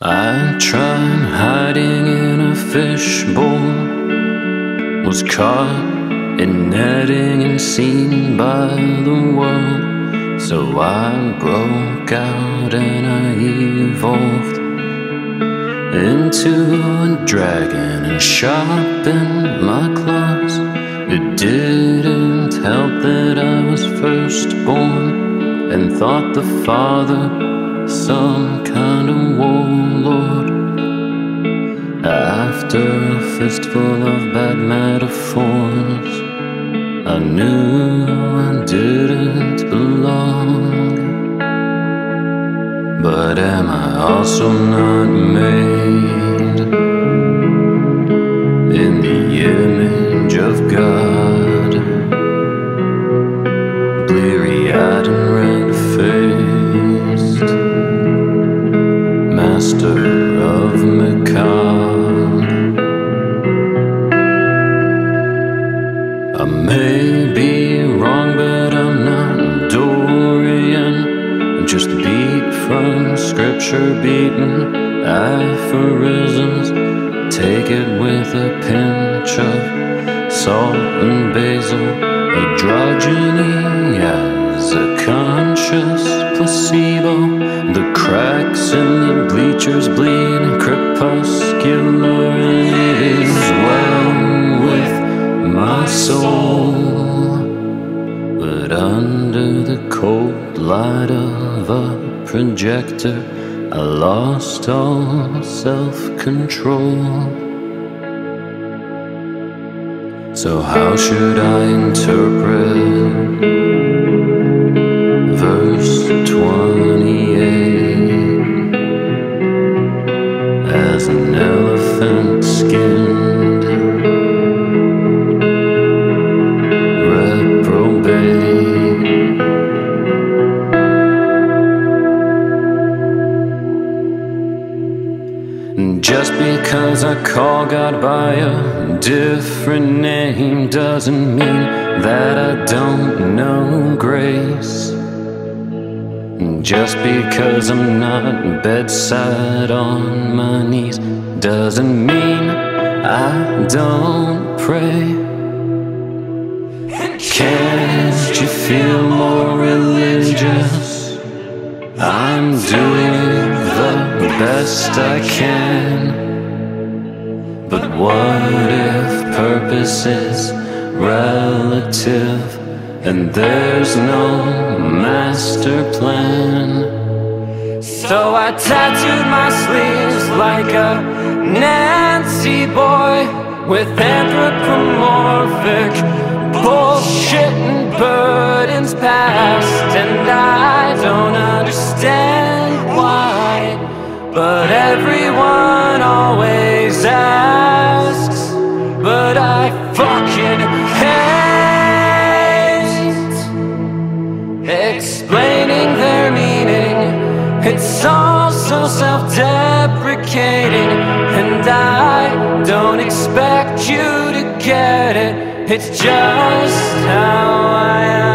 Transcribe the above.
I tried hiding in a fishbowl, was caught in netting and seen by the world. So I broke out and I evolved into a dragon and sharpened my claws. It didn't help that I was firstborn and thought the father some kind of After a fistful of bad metaphors, I knew I didn't belong. But am I also not made in the image of God? Bleary eyed and red faced master of Mekad. May be wrong, but I'm not Dorian. Just beat from scripture beaten aphorisms. Take it with a pinch of salt and basil, androgyny as a conscious placebo. The cracks in the bleachers bleed crepuscular, soul. But under the cold light of a projector, I lost all self control. So, how should I interpret verse 28 Just because I call God by a different name doesn't mean that I don't know grace. Just because I'm not bedside on my knees doesn't mean I don't pray. Can't you feel more religious? I'm doing best I can. But what if purpose is relative and there's no master plan? So I tattooed my sleeves like a Nancy boy with anthropomorphic bullshit and burdens past, but everyone always asks, but I fucking hate explaining their meaning. It's all so self deprecating, and I don't expect you to get it. It's just how I am.